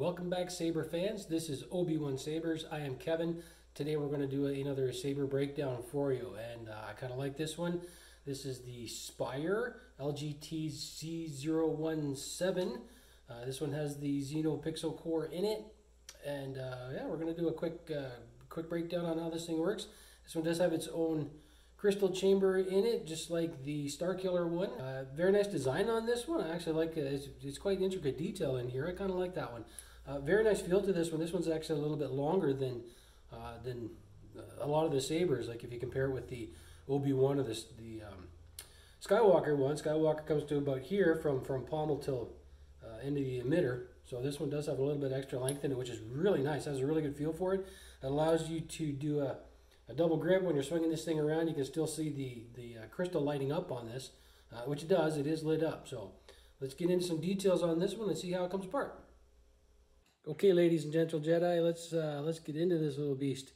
Welcome back, Saber fans. This is OB-1 Sabers. I am Kevin. Today we're going to do another Saber breakdown for you, and uh, I kind of like this one. This is the Spire LGT C017. Uh, this one has the Xeno Pixel core in it, and uh, yeah, we're going to do a quick uh, quick breakdown on how this thing works. This one does have its own crystal chamber in it, just like the Starkiller one. Uh, very nice design on this one. I actually like it. It's, it's quite intricate detail in here. I kind of like that one. Uh, very nice feel to this one. This one's actually a little bit longer than uh, than a lot of the sabers. Like if you compare it with the Obi-Wan or the, the um, Skywalker one, Skywalker comes to about here from, from pommel till uh, of the emitter. So this one does have a little bit extra length in it, which is really nice. Has a really good feel for it. It allows you to do a a double grip when you're swinging this thing around you can still see the the uh, crystal lighting up on this uh, which it does it is lit up so let's get into some details on this one and see how it comes apart okay ladies and gentle Jedi let's uh, let's get into this little beast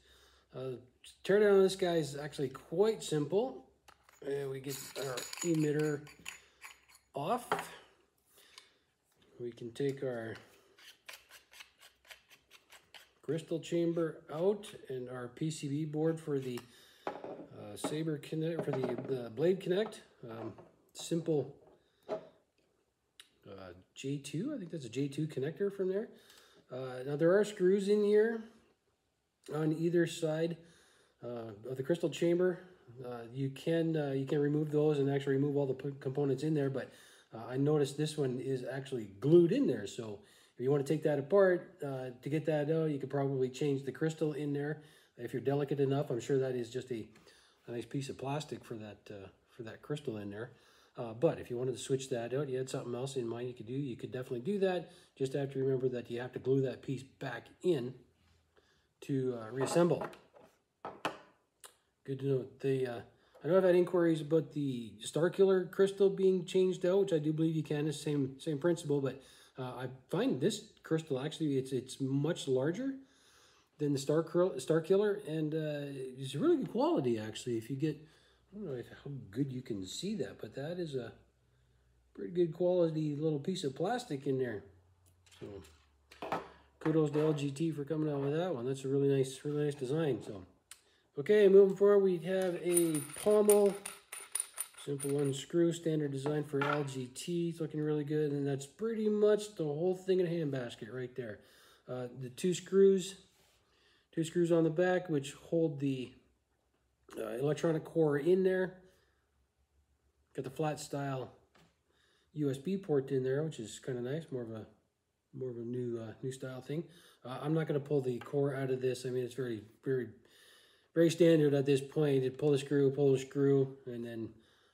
uh, turn on this guy is actually quite simple and we get our emitter off we can take our crystal chamber out and our PCB board for the uh, Saber Connect, for the, Blade Connect. Um, simple uh, J2, I think that's a J2 connector from there. Uh, now there are screws in here on either side uh, of the crystal chamber. Uh, you can uh, you can remove those and actually remove all the components in there, but I noticed this one is actually glued in there, so if you want to take that apart, uh, to get that out, you could probably change the crystal in there. If you're delicate enough, I'm sure that is just a, a nice piece of plastic for that, uh, for that crystal in there. Uh, but if you wanted to switch that out, you had something else in mind you could do, you could definitely do that. Just have to remember that you have to glue that piece back in to uh, reassemble. Good to know. The, uh, I know I've had inquiries about the Starkiller crystal being changed out, which I do believe you can. It's the same, same principle, but uh, I find this crystal actually it's it's much larger than the Star Starkiller, and uh, it's really good quality actually. If you get, I don't know if, how good you can see that, but that is a pretty good quality little piece of plastic in there. So kudos to LGT for coming out with that one. That's a really nice, really nice design. So, okay, moving forward, we have a pommel Simple unscrew, standard design for LGT. It's looking really good. And that's pretty much the whole thing in a handbasket right there. Uh, the two screws, two screws on the back, which hold the uh, electronic core in there. Got the flat style USB port in there, which is kind of nice. More of a more of a new uh, new style thing. Uh, I'm not going to pull the core out of this. I mean, it's very very very standard at this point. You pull the screw, pull the screw, and then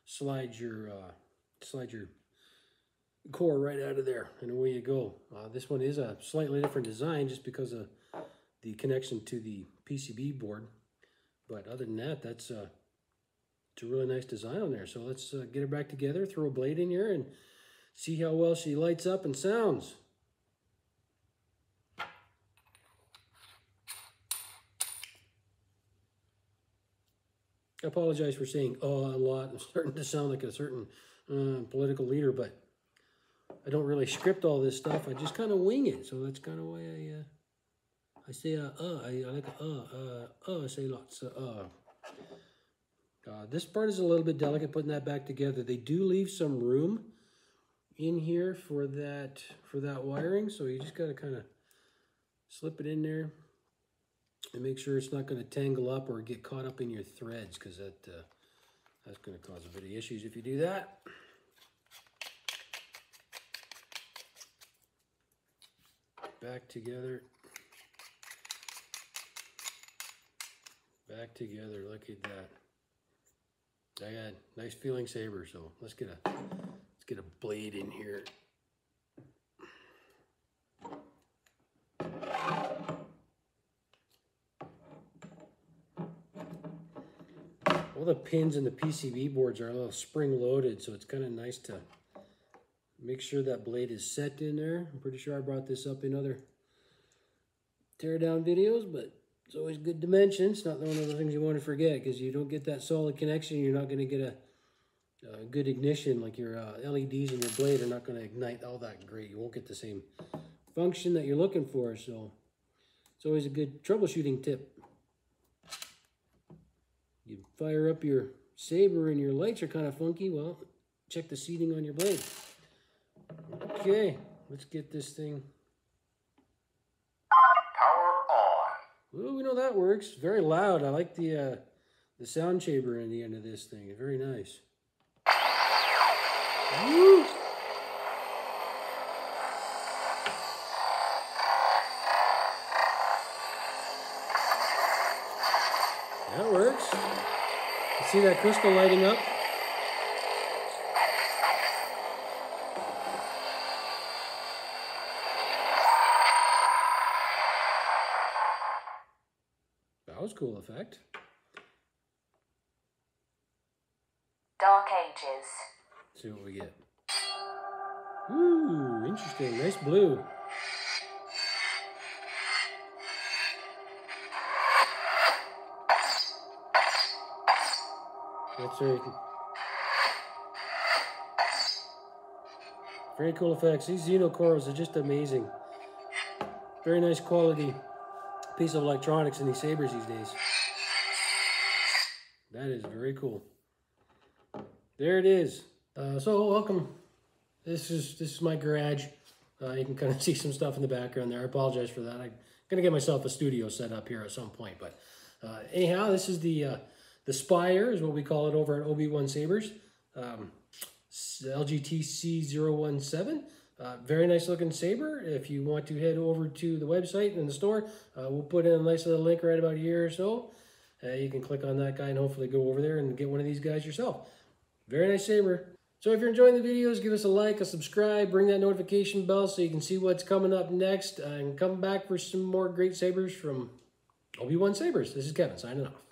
slide your uh, slide your core right out of there and away you go. Uh, this one is a slightly different design just because of the connection to the PCB board. But other than that, that's uh, it's a really nice design on there. So let's uh, get her back together, throw a blade in here and see how well she lights up and sounds. I apologize for saying uh, a lot. I'm starting to sound like a certain uh, political leader, but I don't really script all this stuff. I just kind of wing it. So that's kind of why I uh, I say uh, uh I, I like uh, uh, uh, I say lots of uh. Uh, this part is a little bit delicate putting that back together. They do leave some room in here for that for that wiring, so you just got to kind of slip it in there and make sure it's not to tangle up or get caught up in your threads because that uh, that's to cause a bit of issues if you do that. Back together. Back together. Look at that. I got nice feeling saber. So let's get a let's get a blade in here. all the pins in the PCB boards are a little spring loaded, so it's kind of nice to make sure that blade is set in there. I'm pretty sure I brought this up in other teardown videos, but it's always good to mention. It's not one of the things you want to forget because you don't get that solid connection. You're not going to get a, a, good ignition like your uh, LEDs and your blade are not going to ignite all that great. You won't get the same function that you're looking for. So it's always a good troubleshooting tip. You fire up your saber and your lights are kind of funky. Well, check the seating on your blade. Okay, let's get this thing. Ooh, we know that works. Very loud. I like the uh, the sound chamber in the end of this thing. Very nice. That works. You see that crystal lighting up? That was a cool effect. Dark Ages. see what we get. Ooh, interesting. Nice blue. That's very, very cool effects. These Xeno cores are just amazing. Very nice quality piece of electronics in these sabers these days. That is very cool. There it is. Uh, so welcome. This is this is my garage. Uh, you can kind of see some stuff in the background there. I apologize for that. I'm gonna get myself a studio set up here at some point. But uh, anyhow, this is the uh, the Spire is what we call it over at OB1 Sabers. Um, LGTC 017. Uh, very nice looking saber. If you want to head over to the website and the store, uh, we'll put in a nice little link right about here or so. Uh, you can click on that guy and hopefully go over there and get one of these guys yourself. Very nice saber. So if you're enjoying the videos, give us a like, a subscribe, ring that notification bell so you can see what's coming up next, and come back for some more great sabers from OB1 Sabers. This is Kevin signing off.